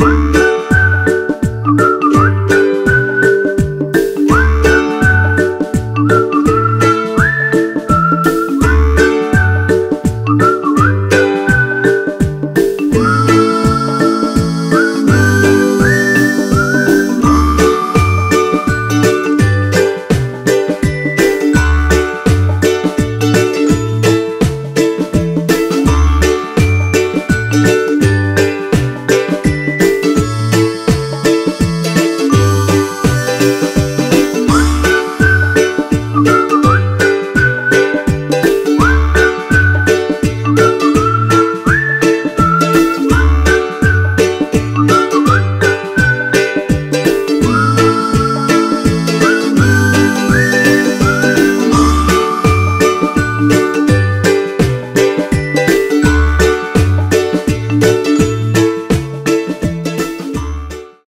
Bye. you